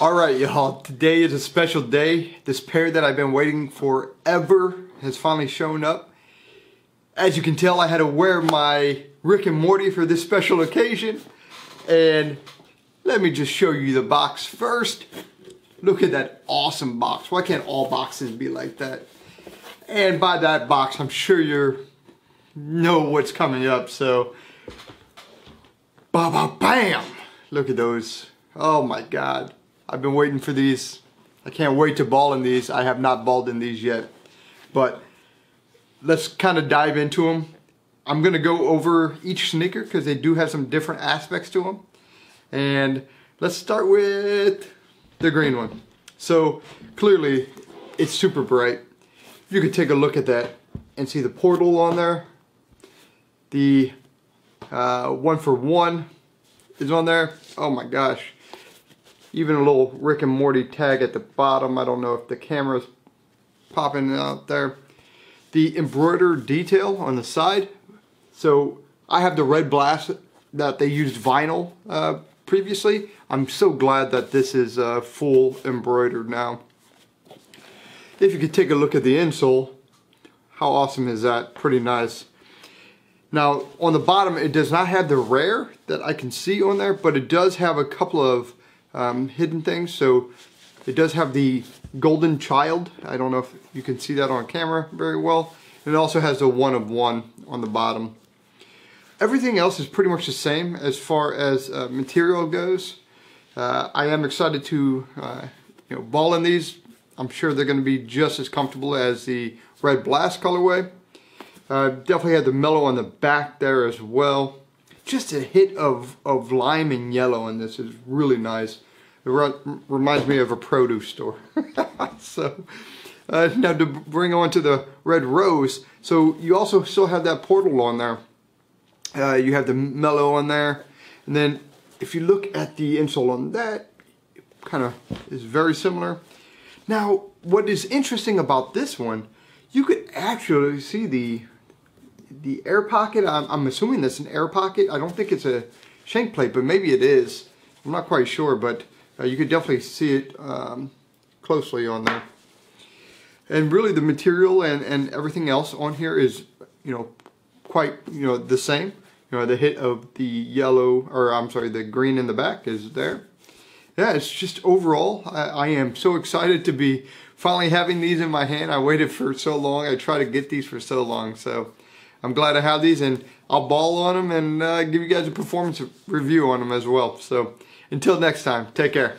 All right, y'all. Today is a special day. This pair that I've been waiting for forever has finally shown up. As you can tell, I had to wear my Rick and Morty for this special occasion. And let me just show you the box first. Look at that awesome box. Why can't all boxes be like that? And by that box, I'm sure you know what's coming up. So, ba ba bam! Look at those. Oh my God. I've been waiting for these. I can't wait to ball in these. I have not balled in these yet. But let's kind of dive into them. I'm going to go over each sneaker because they do have some different aspects to them. And let's start with the green one. So clearly it's super bright. You could take a look at that and see the portal on there. The uh, one for one is on there. Oh my gosh even a little Rick and Morty tag at the bottom. I don't know if the camera's popping out there. The embroidered detail on the side. So I have the red blast that they used vinyl uh, previously. I'm so glad that this is uh, full embroidered now. If you could take a look at the insole, how awesome is that? Pretty nice. Now on the bottom it does not have the rare that I can see on there, but it does have a couple of um, hidden things. So it does have the golden child. I don't know if you can see that on camera very well. It also has a one of one on the bottom. Everything else is pretty much the same as far as uh, material goes. Uh, I am excited to uh, you know ball in these. I'm sure they're going to be just as comfortable as the Red Blast colorway. Uh, definitely had the Melo on the back there as well just a hit of, of lime and yellow in this is really nice. It re reminds me of a produce store. so uh, now to bring on to the red rose. So you also still have that portal on there. Uh, you have the Melo on there. And then if you look at the insole on that, it kind of is very similar. Now, what is interesting about this one, you could actually see the the air pocket, I'm, I'm assuming that's an air pocket. I don't think it's a shank plate, but maybe it is. I'm not quite sure, but uh, you could definitely see it um, closely on there. And really the material and, and everything else on here is, you know, quite, you know, the same. You know, the hit of the yellow, or I'm sorry, the green in the back is there. Yeah, it's just overall, I, I am so excited to be finally having these in my hand. I waited for so long. I tried to get these for so long. So I'm glad I have these and I'll ball on them and uh, give you guys a performance review on them as well. So until next time, take care.